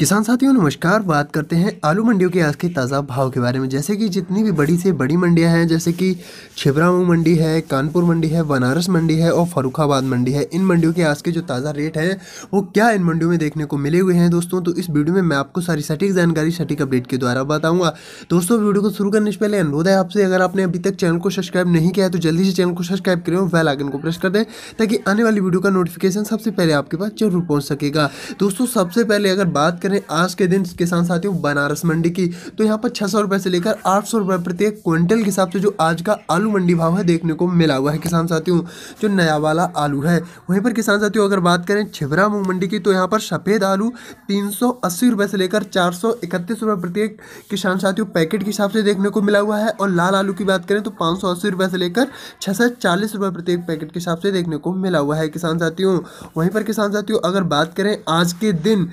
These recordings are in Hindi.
किसान साथियों, नमस्कार। बात करते हैं आलू मंडियों के आज के ताज़ा भाव के बारे में। जैसे कि जितनी भी बड़ी से बड़ी मंडियाँ हैं, जैसे कि छिबरामऊ मंडी है, कानपुर मंडी है, बनारस मंडी है और फरुखाबाद मंडी है, इन मंडियों के आज के जो ताज़ा रेट हैं, वो क्या इन मंडियों में देखने को मिले हुए हैं दोस्तों? तो इस वीडियो में मैं आपको सारी सटीक जानकारी, सटीक अपडेट के द्वारा बताऊँगा। दोस्तों, वीडियो को शुरू करने से पहले अनुरोध है आपसे, अगर आपने अभी तक चैनल को सब्सक्राइब नहीं किया है तो जल्दी से चैनल को सब्सक्राइब करें और बेल आइकन को प्रेस कर दें, ताकि आने वाली वीडियो का नोटिफिकेशन सबसे पहले आपके पास ज़रूर पहुँच सकेगा। दोस्तों, सबसे पहले अगर बात करें आज के दिन किसान साथियों, बनारस मंडी की। तो यहाँ पर छह सौ रुपए से लेकर आठ सौ रुपए प्रति एक क्विंटल के हिसाब से जो आज का आलू मंडी भाव है, देखने को मिला हुआ है किसान साथियों, जो नया वाला आलू है। वहीं पर किसान साथियों, अगर बात करें छिबरा मूंग मंडी की तो यहाँ पर सफ़ेद आलू तीन सौ अस्सी रुपए से लेकर चार सौ इकतीस रुपए प्रत्येक किसान साथियों पैकेट के हिसाब से देखने को मिला हुआ है। और लाल आलू की बात करें तो पाँच सौ अस्सी रुपए से लेकर छः सौ चालीस रुपए प्रति एक पैकेट के हिसाब से देखने को मिला हुआ है किसान साथियों। वहीं पर किसान साथियों, अगर बात करें आज के दिन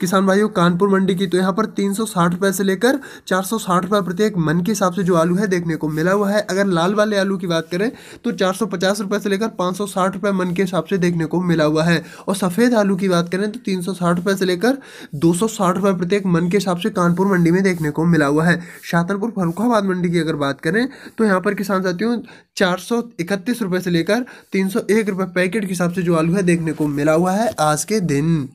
किसान भाइयों, कानपुर मंडी की तो यहाँ पर तीन सौ से लेकर चार सौ साठ रुपये प्रति मन के हिसाब से जो आलू है देखने को मिला हुआ है। अगर लाल वाले आलू की बात करें तो चार सौ लेकर पाँच रुपये मन के हिसाब से देखने को मिला हुआ है। और सफ़ेद आलू की बात करें तो तीन रुपये से लेकर दो सौ साठ रुपये प्रति मन के हिसाब से कानपुर मंडी में देखने को मिला हुआ है। शातरपुर फरुखाबाद मंडी की अगर बात करें तो यहाँ पर किसान साथियों, चार रुपये से लेकर तीन रुपये पैकेट के हिसाब से जो आलू है देखने को मिला हुआ है आज के दिन।